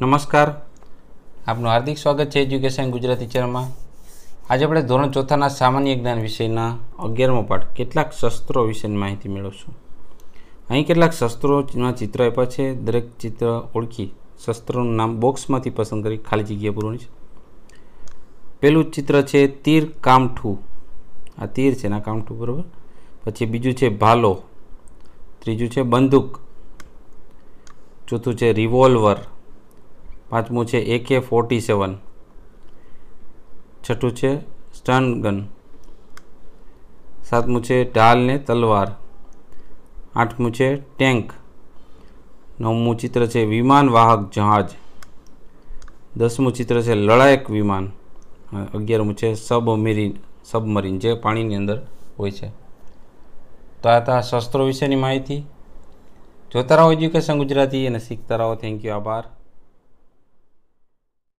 નમસ્કાર. આપનું હાર્દિક સ્વાગત છે એજ્યુકેશન ગુજરાતી ચેનલમાં. આજે આપણે ધોરણ ચોથાના સામાન્ય જ્ઞાન વિષયના અગિયારમો પાઠ, કેટલાક શસ્ત્રો વિશેની માહિતી મેળવશું. અહીં કેટલાક શસ્ત્રોના ચિત્ર આપ્યા છે. દરેક ચિત્ર ઓળખી શસ્ત્રોનું નામ બોક્સમાંથી પસંદ કરી ખાલી જગ્યા પૂરવાની છે. પેલું ચિત્ર છે તીર કામઠું. આ તીર છે ના કામઠું, બરાબર? પછી બીજું છે ભાલો. ત્રીજું છે બંદૂક. ચોથું છે રિવોલ્વર. પાંચમું છે એકે ફોર્ટી સેવન છઠ્ઠું છે સ્ટન ગન સાતમું છે ઢાલ ને તલવાર. આઠમું છે ટેન્ક નવમું ચિત્ર છે વિમાન વાહક જહાજ. દસમું ચિત્ર છે લડાયક વિમાન. અગિયારમું છે સબમરીન સબમરીન જે પાણીની અંદર હોય છે. તો આ હતા શસ્ત્રો વિશેની માહિતી. જોતા રહો એજ્યુકેશન ગુજરાતી અને શીખતા રહો થેન્ક યુ આભાર.